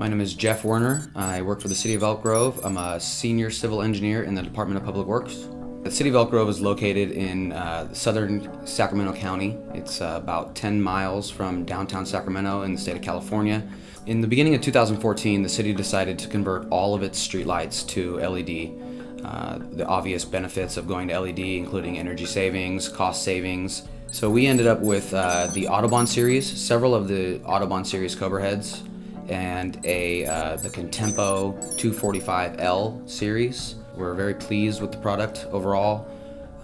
My name is Jeff Werner. I work for the City of Elk Grove. I'm a senior civil engineer in the Department of Public Works. The City of Elk Grove is located in uh, southern Sacramento County. It's uh, about 10 miles from downtown Sacramento in the state of California. In the beginning of 2014, the city decided to convert all of its streetlights to LED. Uh, the obvious benefits of going to LED, including energy savings, cost savings. So we ended up with uh, the Autobahn series, several of the Autobahn series Cobra heads, and a uh, the Contempo 245L series. We're very pleased with the product overall.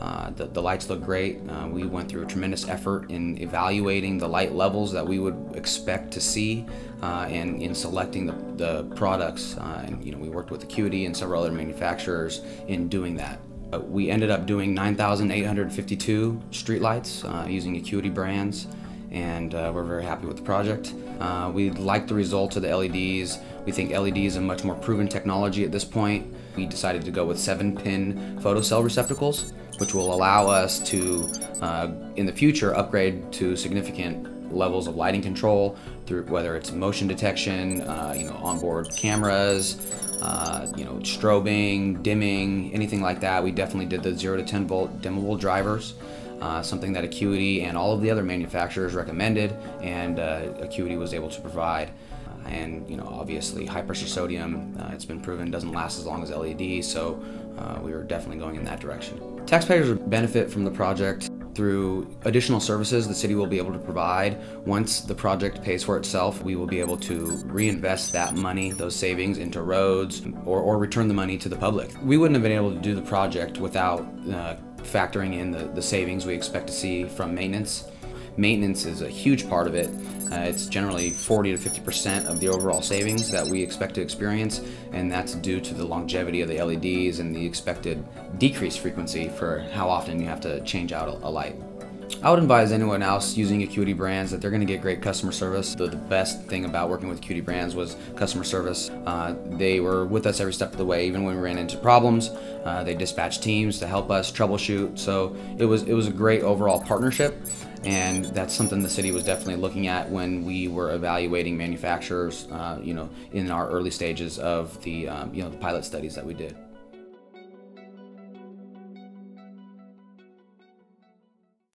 Uh, the, the, lights look great. Uh, we went through a tremendous effort in evaluating the light levels that we would expect to see uh, and in selecting the, the products. Uh, and you know, we worked with Acuity and several other manufacturers in doing that. Uh, we ended up doing 9,852 streetlights uh, using Acuity brands and uh, we're very happy with the project. Uh, we like the results of the LEDs. We think LED is a much more proven technology at this point. We decided to go with seven pin photocell receptacles, which will allow us to, in the future, upgrade to significant levels of lighting control through whether it's motion detection, uh, you know, onboard cameras, uh, you know, strobing, dimming, anything like that. We definitely did the zero to 10 volt dimmable drivers uh, something that Acuity and all of the other manufacturers recommended, and uh, Acuity was able to provide. Uh, and you know, obviously, high pressure sodium, uh, it's been proven doesn't last as long as LED, so we were definitely going in that direction. Taxpayers benefit from the project through additional services the city will be able to provide. Once the project pays for itself, we will be able to reinvest that money, those savings, into roads or, or return the money to the public. We wouldn't have been able to do the project without uh, factoring in the, the savings we expect to see from maintenance. Maintenance is a huge part of it. Uh, it's generally 40 to 50% of the overall savings that we expect to experience, and that's due to the longevity of the LEDs and the expected decreased frequency for how often you have to change out a, a light. I would advise anyone else using Acuity brands that they're going to get great customer service. The, the, best thing about working with Acuity brands was customer service. Uh, they were with us every step of the way, even when we ran into problems. Uh, they dispatched teams to help us troubleshoot. So it was it was a great overall partnership, and that's something the city was definitely looking at when we were evaluating manufacturers. Uh, you know, in our early stages of the um, you know the pilot studies that we did.